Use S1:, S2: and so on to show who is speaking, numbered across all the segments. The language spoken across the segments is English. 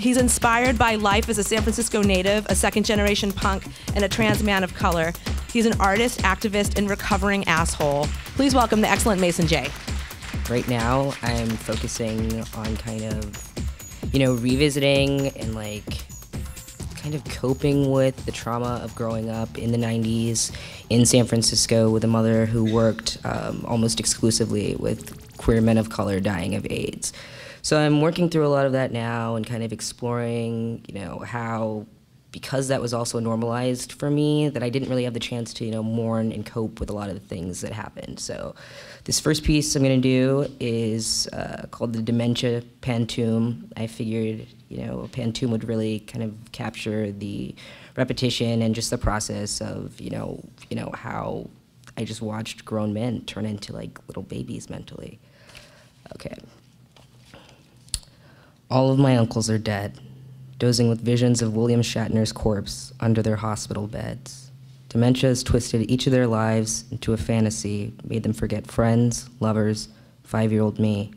S1: He's inspired by life as a San Francisco native, a second generation punk, and a trans man of color. He's an artist, activist, and recovering asshole. Please welcome the excellent Mason J.
S2: Right now, I'm focusing on kind of, you know, revisiting and like kind of coping with the trauma of growing up in the 90s in San Francisco with a mother who worked um, almost exclusively with queer men of color dying of AIDS. So I'm working through a lot of that now and kind of exploring, you know, how because that was also normalized for me that I didn't really have the chance to, you know, mourn and cope with a lot of the things that happened. So this first piece I'm going to do is uh, called the Dementia Pantoum. I figured, you know, a pantoum would really kind of capture the repetition and just the process of, you know, you know how I just watched grown men turn into like little babies mentally. Okay. All of my uncles are dead dozing with visions of William Shatner's corpse under their hospital beds. Dementia has twisted each of their lives into a fantasy, made them forget friends, lovers, five year old me.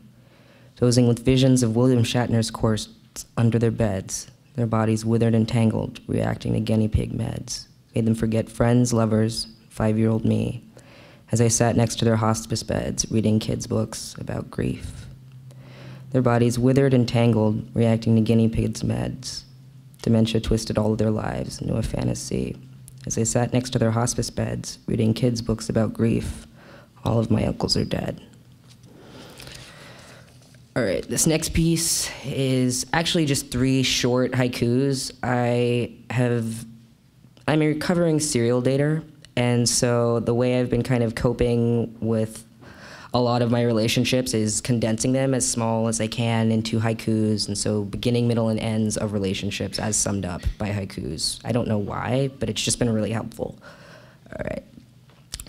S2: Dozing with visions of William Shatner's corpse under their beds, their bodies withered and tangled, reacting to guinea pig meds, made them forget friends, lovers, five year old me, as I sat next to their hospice beds, reading kids' books about grief their bodies withered and tangled, reacting to guinea pigs' meds. Dementia twisted all of their lives into a fantasy. As they sat next to their hospice beds, reading kids' books about grief, all of my uncles are dead. All right, this next piece is actually just three short haikus. I have, I'm a recovering serial dater, and so the way I've been kind of coping with a lot of my relationships is condensing them as small as I can into haikus, and so beginning, middle, and ends of relationships as summed up by haikus. I don't know why, but it's just been really helpful. All right.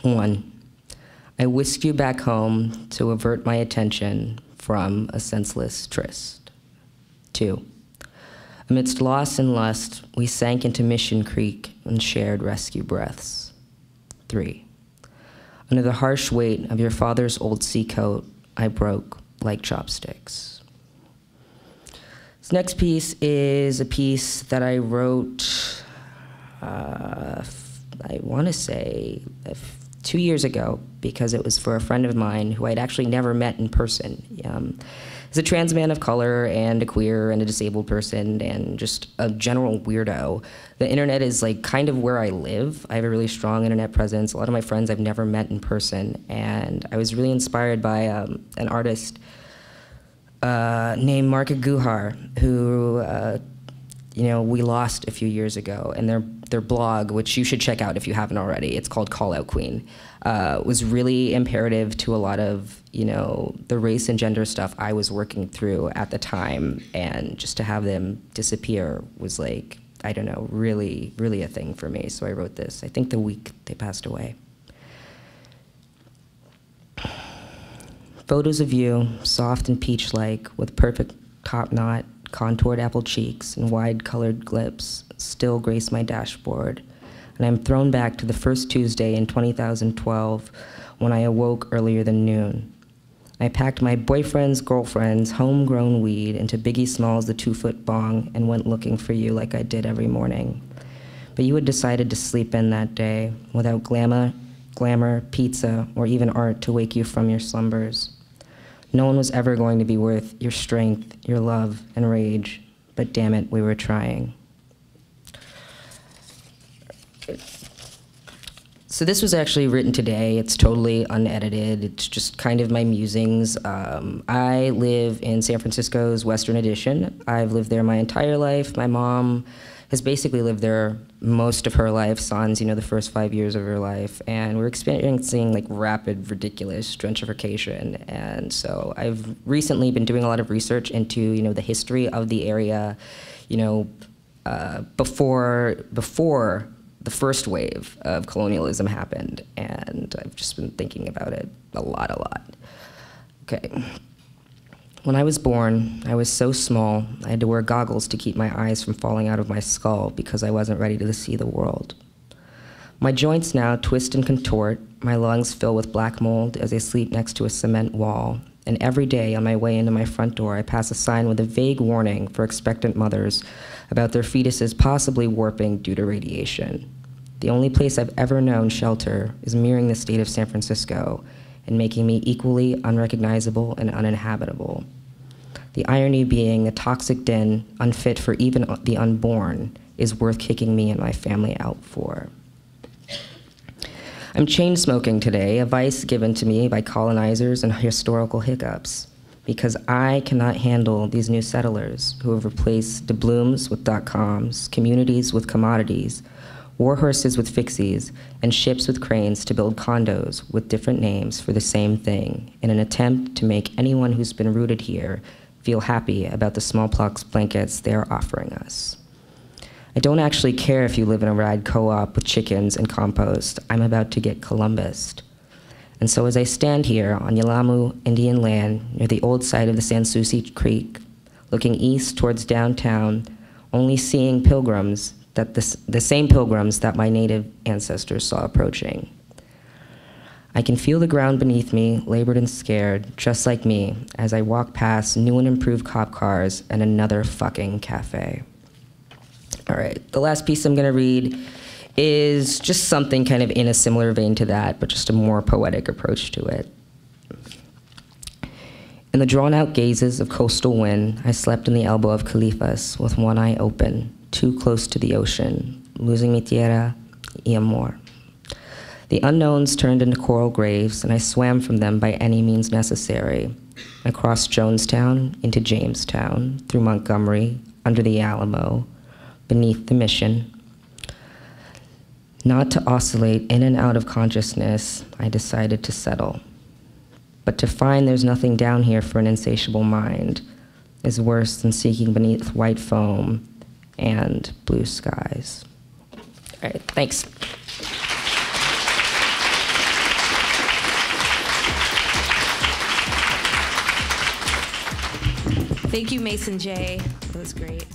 S2: One, I whisked you back home to avert my attention from a senseless tryst. Two, amidst loss and lust, we sank into Mission Creek and shared rescue breaths. Three, under the harsh weight of your father's old sea coat, I broke like chopsticks. This next piece is a piece that I wrote, uh, I want to say, two years ago because it was for a friend of mine who I'd actually never met in person. Um, as a trans man of color and a queer and a disabled person and just a general weirdo, the internet is like kind of where I live. I have a really strong internet presence. A lot of my friends I've never met in person, and I was really inspired by um, an artist uh, named Mark Aguhar, who uh, you know we lost a few years ago, and their their blog, which you should check out if you haven't already. It's called Call Out Queen uh, was really imperative to a lot of you know the race and gender stuff I was working through at the time, and just to have them disappear was like I don't know, really, really a thing for me. So I wrote this. I think the week they passed away. Photos of you, soft and peach-like, with perfect top knot, contoured apple cheeks, and wide-colored lips, still grace my dashboard and I'm thrown back to the first Tuesday in 2012 when I awoke earlier than noon. I packed my boyfriend's girlfriend's homegrown weed into Biggie Smalls' the two foot bong and went looking for you like I did every morning. But you had decided to sleep in that day without glamour, glamour, pizza, or even art to wake you from your slumbers. No one was ever going to be worth your strength, your love, and rage, but damn it, we were trying. So this was actually written today. It's totally unedited. It's just kind of my musings. Um, I live in San Francisco's Western Addition. I've lived there my entire life. My mom has basically lived there most of her life, sans, you know, the first five years of her life. And we're experiencing like rapid, ridiculous gentrification. And so I've recently been doing a lot of research into, you know, the history of the area, you know, uh, before, before the first wave of colonialism happened, and I've just been thinking about it a lot, a lot. Okay. When I was born, I was so small, I had to wear goggles to keep my eyes from falling out of my skull because I wasn't ready to see the world. My joints now twist and contort, my lungs fill with black mold as I sleep next to a cement wall, And every day on my way into my front door, I pass a sign with a vague warning for expectant mothers about their fetuses possibly warping due to radiation. The only place I've ever known shelter is mirroring the state of San Francisco and making me equally unrecognizable and uninhabitable. The irony being the toxic den, unfit for even the unborn, is worth kicking me and my family out for. I'm chain smoking today, a vice given to me by colonizers and historical hiccups, because I cannot handle these new settlers who have replaced doubloons with dot coms, communities with commodities, war horses with fixies, and ships with cranes to build condos with different names for the same thing in an attempt to make anyone who's been rooted here feel happy about the smallpox blankets they are offering us. I don't actually care if you live in a rad co-op with chickens and compost. I'm about to get Columbused. And so as I stand here on Yelamu Indian land near the old site of the Sans Souci Creek, looking east towards downtown, only seeing pilgrims that the, the same pilgrims that my native ancestors saw approaching. I can feel the ground beneath me, labored and scared, just like me, as I walk past new and improved cop cars and another fucking cafe. All right, the last piece I'm going to read is just something kind of in a similar vein to that, but just a more poetic approach to it. In the drawn out gazes of coastal wind, I slept in the elbow of Califas with one eye open, too close to the ocean, losing mi tierra y amor. The unknowns turned into coral graves, and I swam from them by any means necessary. Across Jonestown, into Jamestown, through Montgomery, under the Alamo, beneath the mission. Not to oscillate in and out of consciousness, I decided to settle. But to find there's nothing down here for an insatiable mind is worse than seeking beneath white foam and blue skies. All right, thanks.
S1: Thank you, Mason J. That was great.